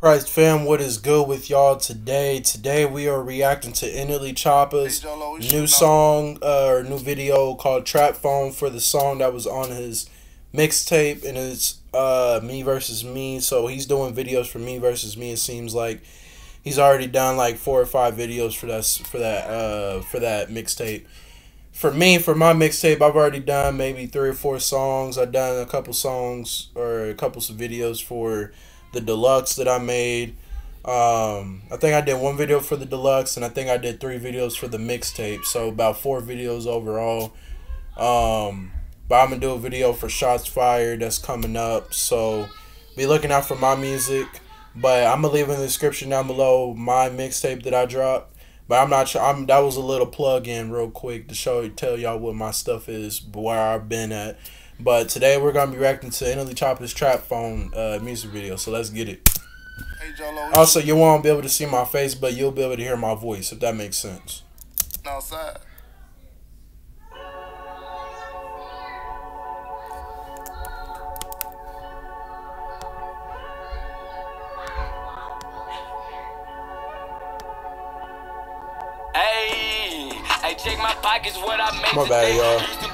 Price fam, what is good with y'all today? Today we are reacting to NLE Choppa's new song uh, or new video called Trap Phone for the song that was on his mixtape and it's uh, Me versus Me. So he's doing videos for Me versus Me. It seems like he's already done like four or five videos for that for that uh, for that mixtape. For me, for my mixtape, I've already done maybe three or four songs. I've done a couple songs or a couple of videos for the deluxe that I made. Um, I think I did one video for the deluxe, and I think I did three videos for the mixtape. So about four videos overall. Um, but I'm gonna do a video for Shots Fired that's coming up. So be looking out for my music. But I'm gonna leave in the description down below my mixtape that I dropped. But I'm not sure. I'm that was a little plug in real quick to show tell y'all what my stuff is, where I've been at. But today we're gonna be reacting to NLE Choppa's Trap Phone uh, music video. So let's get it. Hey, Jolo, also, you won't be able to see my face, but you'll be able to hear my voice if that makes sense. Outside. Hey, hey, check my pockets, what I made My bad, y'all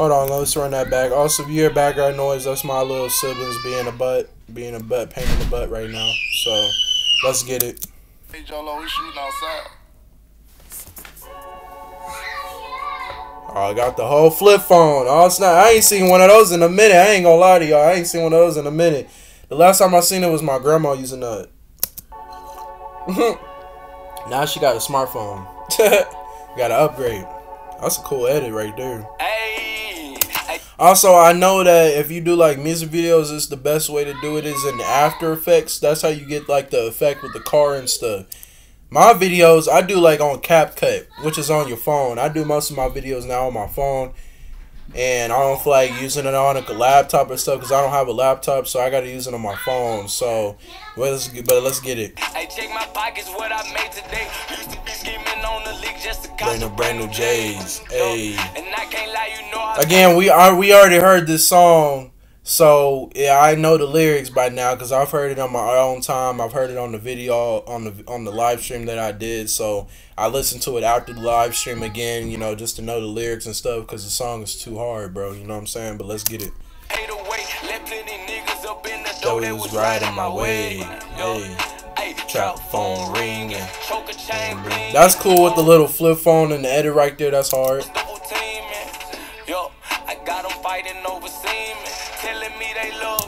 Hold on, let's run that back. Also, if you hear background noise, that's my little siblings being a butt, being a butt, pain in the butt right now. So, let's get it. Hey, Jolo, we shooting outside. Oh, I got the whole flip phone. Oh, it's not. I ain't seen one of those in a minute. I ain't gonna lie to y'all. I ain't seen one of those in a minute. The last time I seen it was my grandma using that. now she got a smartphone. got to upgrade. That's a cool edit right there. Hey, Also, I know that if you do like music videos, it's the best way to do it is in After Effects. That's how you get like the effect with the car and stuff. My videos, I do like on CapCut, which is on your phone. I do most of my videos now on my phone and I don't feel like using it on a laptop or stuff because I don't have a laptop, so I got to use it on my phone. So, well, let's get, but let's get it. Hey, check my pockets, what I made today. Used to be scheming on the league just to brand new, brand new J's. Hey. And I can't lie, you know. Again, we are we already heard this song so yeah, I know the lyrics by now because I've heard it on my own time. I've heard it on the video on the on the live stream that I did. So I listened to it after the live stream again, you know, just to know the lyrics and stuff because the song is too hard, bro. You know what I'm saying? But let's get it. That was riding my way. Hey. Trap phone ringing. Mm-hmm. That's cool with the little flip phone and the edit right there. That's hard. Yo, I got them fighting over telling me they love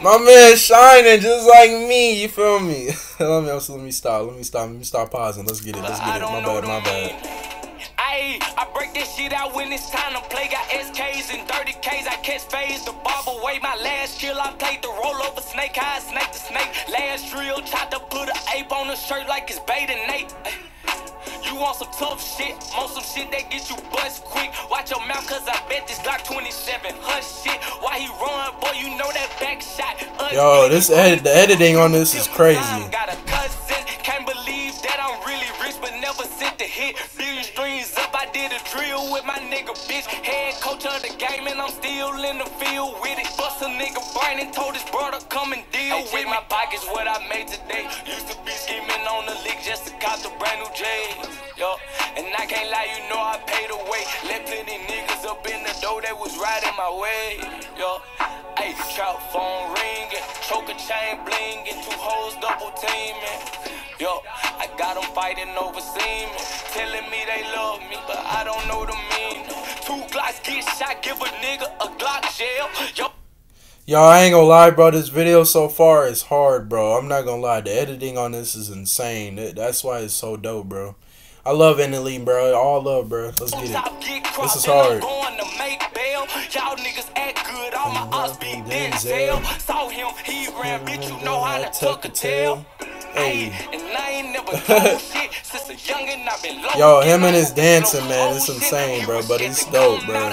My man shining just like me, you feel me? let me also let me stop. Let me stop. Let me stop pausing. Let's get it. Let's get it. My bad, my bad. Ayy, I break this shit out when it's time to play. Got SKs and 30Ks, I catch phase the barb away. My last kill, I played the roll over snake, high snake the snake. Last drill, tried to put an ape on the shirt like it's bait and Nate. You want some tough shit, want some shit that get you bust quick. Watch your mouth, cause I bet this Glock 27. Hush shit, why he run, boy, you know that back shot. Yo, this edit, the editing on this is crazy. Got a cousin, can't believe that I'm really rich, but never sent the hit. Billion streams up, I did a drill with my nigga, bitch. Head coach of the game, and I'm still in the field with it. Bust a nigga brain and told his brother come and deal hey, with my pockets, what I made today. Used to be scheming on the league just to cop the brand new J's way, yo. Ayy, phone ringing, choker chain blinging, two hoes double teaming. Yo, I got them fighting over semen, telling me they love me, but I don't know the meaning. Two Glocks get shot, give a nigga a Glock jail. Yo. Y'all, I ain't gonna lie, bro. This video so far is hard, bro. I'm not gonna lie. The editing on this is insane. That's why it's so dope, bro. I love NLE, bro. All love, bro. Let's get it. This is hard. Y'all niggas act good. All my be Denzel. Saw him, he ran, bitch. You know how to tuck a tail. Hey. Yo, him and his dancing, man, it's insane, bro. But it's dope, bro.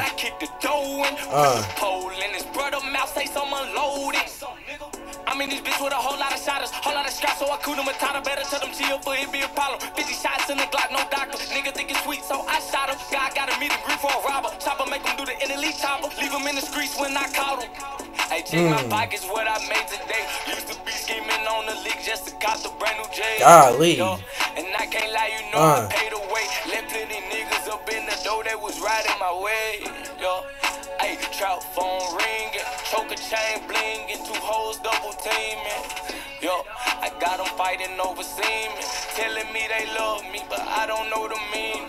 Uh. I mean, this bitch with a whole lot of shotters, whole lot of scraps, so I cool them Matata. Better tell them chill for it be a problem. 50 shots in the Glock, no doctor. Nigga think it's sweet, so I shot him. God got a meet and greet for a robber. Chopper make him do the NLE Choppa. Leave him in the streets when I caught him. Hey, check mm. my hmm. pockets, what I made today. Used to be scheming on the league just to got the brand new J. Golly. And I can't lie, you know uh. I paid away. Let plenty niggas up in the door that was riding my way. Yo. Ayy, trap phone ringing, choker chain got them fighting over semen, telling me they love me, but I don't know the meaning.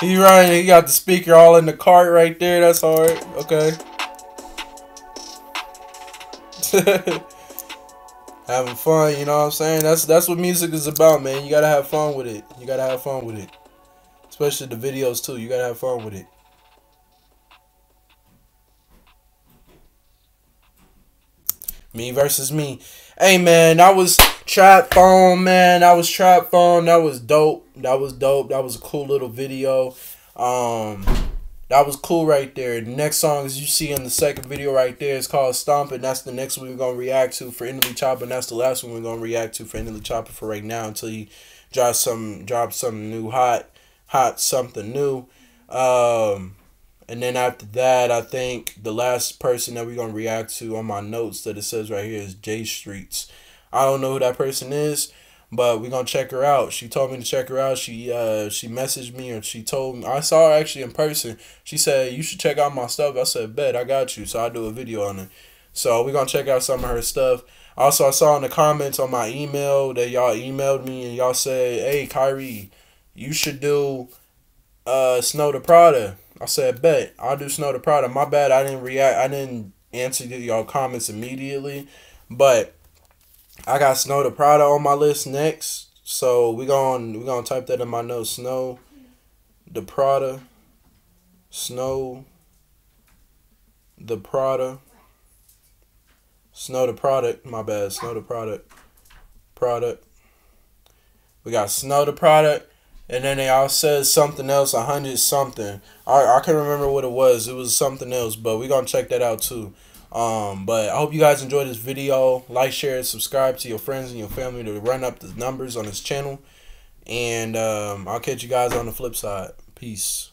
he running. He got the speaker all in the cart right there. That's hard. Okay. Having fun, you know what I'm saying? That's that's what music is about, man. You gotta have fun with it. You gotta have fun with it. Especially the videos too. You gotta have fun with it. Me versus me. Hey man, that was Trap Phone, man. That was Trap Phone. That was dope. That was dope. That was a cool little video. Um that was cool right there. The next song, as you see in the second video right there, is called Stompin'. That's the next one we're gonna react to for NLE Choppa. And that's the last one we're gonna react to for NLE Choppa for right now until he drops some drops something new hot, hot something new. Um and then after that, I think the last person that we're gonna react to on my notes that it says right here is J Streets. I don't know who that person is, but we're gonna check her out. She told me to check her out. She uh she messaged me or she told me I saw her actually in person. She said you should check out my stuff. I said bet I got you. So I do a video on it. So we're gonna check out some of her stuff. Also, I saw in the comments on my email that y'all emailed me and y'all said, "Hey, Khairi, you should do uh Snow Tha Product." I said, bet. I'll do Snow Tha Product. My bad. I didn't react. I didn't answer y'all comments immediately. But I got Snow Tha Prada on my list next. So we going we gonna type that in my notes. Snow Tha Prada. Snow Tha Product. Snow Tha Product. My bad. Snow Tha Product. Product. We got Snow Tha Product and then they all said something else, a hundred something. I I can't remember what it was. It was something else, but we're gonna check that out too. Um, but I hope you guys enjoyed this video. Like, share, subscribe to your friends and your family to run up the numbers on this channel. And um, I'll catch you guys on the flip side. Peace.